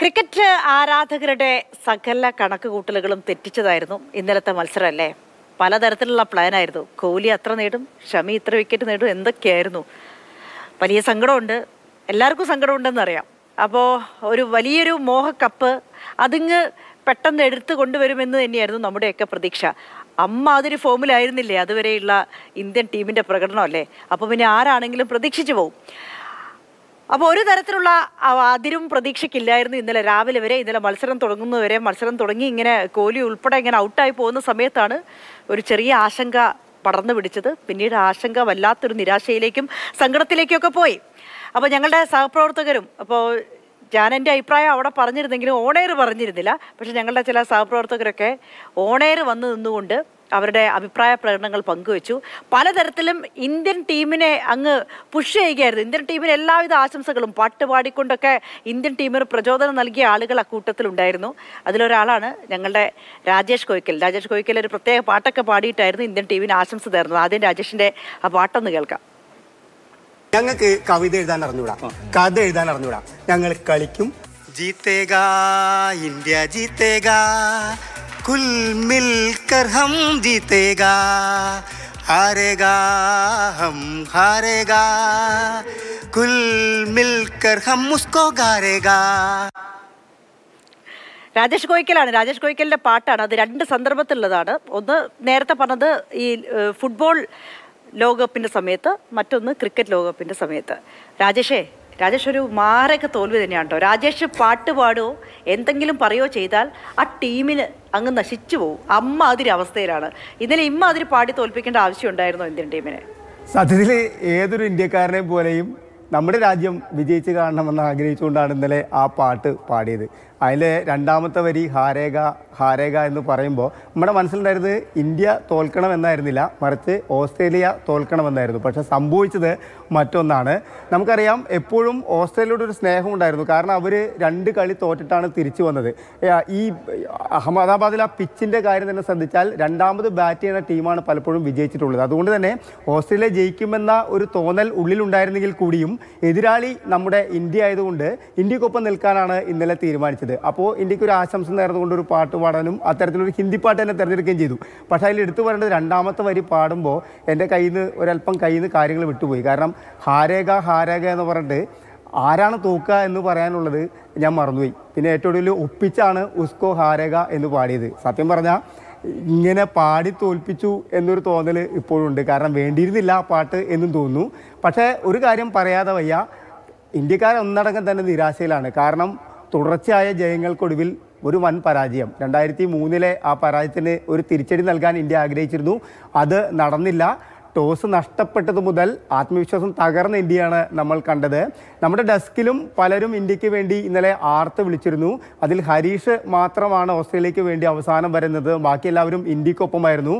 Cricket ആരാധകരുടെ സകല കണക്കുകൂട്ടലുകളും തെറ്റിച്ചതായിരുന്നു ഇന്നലത്തെ മത്സരം അല്ലേ പലതരത്തിലുള്ള പ്ലാനായിരുന്നു കോഹ്ലി അത്ര നേടും ഷമി ഇത്ര വിക്കറ്റ് നേടും എന്തൊക്കെയായിരുന്നു? വലിയ സങ്കടമുണ്ട്. എല്ലാവർക്കും സങ്കടമുണ്ടെന്നറിയാം അപ്പോൾ ഒരു വലിയൊരു മോഹക്കപ്പ് അതിങ്ങ് പെട്ടെന്ന് എടുത്തു കൊണ്ടുവരുമെന്ന് തന്നെയായിരുന്നു നമ്മുടെയൊക്കെ പ്രതീക്ഷ. അമ്മ അതൊരു ഫോമിലായിരുന്നില്ലേ അതുവരെയുള്ള ഇന്ത്യൻ ടീമിന്റെ പ്രകടനം അല്ലേ അപ്പോൾ പിന്നെ ആരാണെങ്കിലും പ്രതീക്ഷിച്ചു പോകും അപ്പോൾ ഒരു തരത്തിലുള്ള അതിരും പ്രതീക്ഷയ്ക്കില്ലായിരുന്നു ഇന്നലെ. രാവിലെ വരെ ഇന്നലെ മത്സരം തുടങ്ങുന്നവരെ മത്സരം തുടങ്ങി ഇങ്ങനെ കോഹ്ലി ഉൾപ്പെടെ ഇങ്ങനെ ഔട്ടായി പോകുന്ന സമയത്താണ് ഒരു ചെറിയ ആശങ്ക പടർന്നു പിടിച്ചത്. പിന്നീട് ആശങ്ക വല്ലാത്തൊരു നിരാശയിലേക്കും സങ്കടത്തിലേക്കൊക്കെ പോയി. അപ്പോൾ ഞങ്ങളുടെ സഹപ്രവർത്തകരും അപ്പോൾ ഞാൻ എന്റെ അഭിപ്രായം അവിടെ പറഞ്ഞിരുന്നെങ്കിലും ഓണേർ പറഞ്ഞിരുന്നില്ല. പക്ഷെ ഞങ്ങളുടെ ചില സഹപ്രവർത്തകരൊക്കെ ഓണേർ വന്ന് നിന്നുകൊണ്ട് അവരുടെ അഭിപ്രായ പ്രകടനങ്ങൾ പങ്കുവച്ചു. പലതരത്തിലും ഇന്ത്യൻ ടീമിനെ അങ്ങ് പുഷ് ചെയ്യുകയായിരുന്നു. ഇന്ത്യൻ ടീമിന് എല്ലാവിധ ആശംസകളും പാട്ട് പാടിക്കൊണ്ടൊക്കെ ഇന്ത്യൻ ടീമിന് പ്രചോദനം നൽകിയ ആളുകൾ അക്കൂട്ടത്തിലുണ്ടായിരുന്നു. അതിലൊരാളാണ് ഞങ്ങളുടെ രാജേഷ് കോയ്ക്കൽ. രാജേഷ് കോയ്ക്കൽ ഒരു പ്രത്യേക പാട്ടൊക്കെ പാടിയിട്ടായിരുന്നു ഇന്ത്യൻ ടീമിന് ആശംസ തരുന്നത്. ആദ്യം രാജേഷിന്റെ ആ പാട്ടൊന്ന് കേൾക്കാം. ഞങ്ങൾക്ക് കവിത എഴുതാൻ അറിഞ്ഞൂടാ. കഥ എഴുതാൻ അറിഞ്ഞൂടാ. ഞങ്ങൾ കളിക്കും. ജീത്തേഗാ ഇന്ത്യ ജീത്തേഗാ കുൽ मिलकर हम जीतेगा। हारेगा हम हारेगा। कुल मिलकर हम उसको गारेगा। രാജേഷ് കോയ്ക്കലാണ് രാജേഷ് കോയ്ക്കലിന്റെ പാട്ടാണ്. അത് രണ്ട് സന്ദർഭത്തിലുള്ളതാണ്. ഒന്ന് നേരത്തെ പറഞ്ഞത് ഈ ഫുട്ബോൾ ലോകകപ്പിന്റെ സമയത്ത് മറ്റൊന്ന് ക്രിക്കറ്റ് ലോകകപ്പിന്റെ സമയത്ത്. രാജേഷേ രാജേഷ് ഒരു മാരക തോൽവി തന്നെയാണ് കേട്ടോ. രാജേഷ് പാട്ട് പാടുകയോ എന്തെങ്കിലും പറയോ ചെയ്താൽ ആ ടീമിന് അങ്ങ് നശിച്ചു പോകും. അമ്മ അതിരി അവസ്ഥയിലാണ്. ഇന്നലെ ഇമ്മ അതിരി പാടി തോൽപ്പിക്കേണ്ട ആവശ്യം ഉണ്ടായിരുന്നോ ഇന്ത്യൻ ടീമിനെ? സത്യത്തിൽ ഏതൊരു ഇന്ത്യക്കാരനെ പോലെയും നമ്മുടെ രാജ്യം വിജയിച്ച് കാണണമെന്ന് ആഗ്രഹിച്ചുകൊണ്ടാണ് ഇന്നലെ ആ പാട്ട് പാടിയത്. അതിലെ രണ്ടാമത്തെ വരി ഹാരേഗ ഹാരേഗ എന്ന് പറയുമ്പോൾ നമ്മുടെ മനസ്സിലുണ്ടായിരുന്നത് ഇന്ത്യ തോൽക്കണം എന്നായിരുന്നില്ല മറിച്ച് ഓസ്ട്രേലിയ തോൽക്കണമെന്നായിരുന്നു പക്ഷേ സംഭവിച്ചത് മറ്റൊന്നാണ്. നമുക്കറിയാം എപ്പോഴും ഓസ്ട്രേലിയയുടെ ഒരു സ്നേഹം ഉണ്ടായിരുന്നു. കാരണം അവർ രണ്ട് കളി തോറ്റിട്ടാണ് തിരിച്ചു വന്നത്. ഈ അഹമ്മദാബാദിൽ ആ പിച്ചിന്റെ കാര്യം തന്നെ ശ്രദ്ധിച്ചാൽ രണ്ടാമത് ബാറ്റ് ചെയ്യുന്ന ടീമാണ് പലപ്പോഴും വിജയിച്ചിട്ടുള്ളത്. അതുകൊണ്ട് തന്നെ ഓസ്ട്രേലിയ ജയിക്കുമെന്ന ഒരു തോന്നൽ ഉള്ളിലുണ്ടായിരുന്നെങ്കിൽ കൂടിയും എതിരാളി നമ്മുടെ ഇന്ത്യ ആയതുകൊണ്ട് ഇന്ത്യക്കൊപ്പം നിൽക്കാനാണ് ഇന്നലെ തീരുമാനിച്ചത്. അപ്പോൾ ഇന്ത്യയ്ക്ക് ഒരു ആശംസ നേർന്നുകൊണ്ട് ഒരു പാട്ട് പാടാനും അത്തരത്തിലൊരു ഹിന്ദി പാട്ട് തന്നെ തിരഞ്ഞെടുക്കുകയും ചെയ്തു. പക്ഷേ അതിൽ എടുത്തു പറയേണ്ടത് രണ്ടാമത്തെ വരി പാടുമ്പോൾ എന്റെ കയ്യിൽ നിന്ന് ഒരല്പം കയ്യിൽ നിന്ന് കാര്യങ്ങൾ വിട്ടുപോയി. കാരണം ഹാരേഗ ഹാരേഗ എന്ന് പറഞ്ഞിട്ട് ആരാണ് തൂക്കുക എന്ന് പറയാനുള്ളത് ഞാൻ മറന്നുപോയി. പിന്നെ ഏറ്റവും കൂടുതൽ ഒപ്പിച്ചാണ് ഉസ്കോ ഹാരേഗ എന്ന് പാടിയത്. സത്യം പറഞ്ഞാൽ ഇങ്ങനെ പാടി തോൽപ്പിച്ചു എന്നൊരു തോന്നൽ ഇപ്പോഴും ഉണ്ട് കാരണം വേണ്ടിയിരുന്നില്ല ആ പാട്ട് എന്നും തോന്നുന്നു. പക്ഷേ ഒരു കാര്യം പറയാതെ വയ്യ. ഇന്ത്യക്കാർ ഒന്നടങ്കം തന്നെ നിരാശയിലാണ്. കാരണം തുടർച്ചയായ ജയങ്ങൾക്കൊടുവിൽ ഒരു വൻ പരാജയം. രണ്ടായിരത്തി മൂന്നിലെ ആ പരാജയത്തിന് ഒരു തിരിച്ചടി നൽകാൻ ഇന്ത്യ ആഗ്രഹിച്ചിരുന്നു. അത് നടന്നില്ല. ടോസ് നഷ്ടപ്പെട്ടത് മുതൽ ആത്മവിശ്വാസം തകർന്ന ഇന്ത്യയാണ് നമ്മൾ കണ്ടത്. നമ്മുടെ ഡെസ്കിലും പലരും ഇന്ത്യയ്ക്ക് വേണ്ടി ഇന്നലെ ആർത്ത് വിളിച്ചിരുന്നു. അതിൽ ഹരീഷ് മാത്രമാണ് ഓസ്ട്രേലിയക്ക് വേണ്ടി അവസാനം വരുന്നത്. ബാക്കി എല്ലാവരും ഇന്ത്യക്കൊപ്പമായിരുന്നു.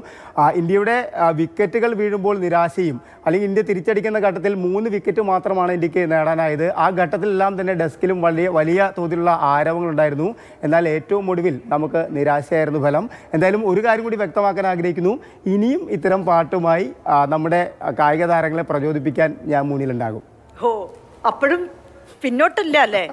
ഇന്ത്യയുടെ വിക്കറ്റുകൾ വീഴുമ്പോൾ നിരാശയും അല്ലെങ്കിൽ ഇന്ത്യ തിരിച്ചടിക്കുന്ന ഘട്ടത്തിൽ മൂന്ന് വിക്കറ്റ് മാത്രമാണ് ഇന്ത്യയ്ക്ക് നേടാനായത്. ആ ഘട്ടത്തിലെല്ലാം തന്നെ ഡെസ്കിലും വലിയ വലിയ തോതിലുള്ള ആരവങ്ങളുണ്ടായിരുന്നു. എന്നാൽ ഏറ്റവും ഒടുവിൽ നമുക്ക് നിരാശയായിരുന്നു ഫലം. എന്തായാലും ഒരു കാര്യം കൂടി വ്യക്തമാക്കാൻ ആഗ്രഹിക്കുന്നു. ഇനിയും ഇത്തരം പാട്ടുമായി നമ്മുടെ കായിക താരങ്ങളെ പ്രചോദിപ്പിക്കാൻ ഞാൻ മുന്നിലുണ്ടാകും. ഓ അപ്പോഴും പിന്നോട്ടില്ല അല്ലേ?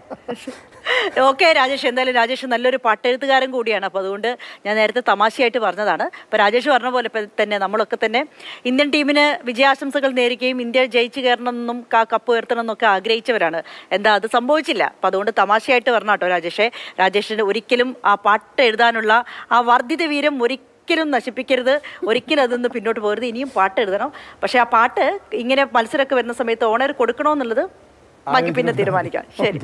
ഓക്കെ രാജേഷ്. എന്തായാലും രാജേഷ് നല്ലൊരു പാട്ടെഴുത്തുകാരൻ കൂടിയാണ്. അപ്പോൾ അതുകൊണ്ട് ഞാൻ നേരത്തെ തമാശയായിട്ട് പറഞ്ഞതാണ്. അപ്പോൾ രാജേഷ് പറഞ്ഞ പോലെ തന്നെ നമ്മളൊക്കെ തന്നെ ഇന്ത്യൻ ടീമിന് വിജയാശംസകൾ നേരിക്കുകയും ഇന്ത്യ ജയിച്ചു കയറണമെന്നും ആ കപ്പ് ഉയർത്തണം എന്നൊക്കെ ആഗ്രഹിച്ചവരാണ്. എന്താ അത് സംഭവിച്ചില്ല. അപ്പം അതുകൊണ്ട് തമാശയായിട്ട് പറഞ്ഞ കേട്ടോ രാജേഷേ. രാജേഷിന് ഒരിക്കലും ആ പാട്ട് എഴുതാനുള്ള ആ വർദ്ധിത വീരം ഒരിക്കലും ഒരിക്കലും നശിപ്പിക്കരുത്. ഒരിക്കലും അതൊന്ന് പിന്നോട്ട് പോകരുത്. ഇനിയും പാട്ട് എഴുതണം. പക്ഷേ ആ പാട്ട് ഇങ്ങനെ മത്സരമൊക്കെ വരുന്ന സമയത്ത് ഓണർ കൊടുക്കണമെന്നുള്ളത് ബാക്കി പിന്നെ തീരുമാനിക്കാം. ശരി.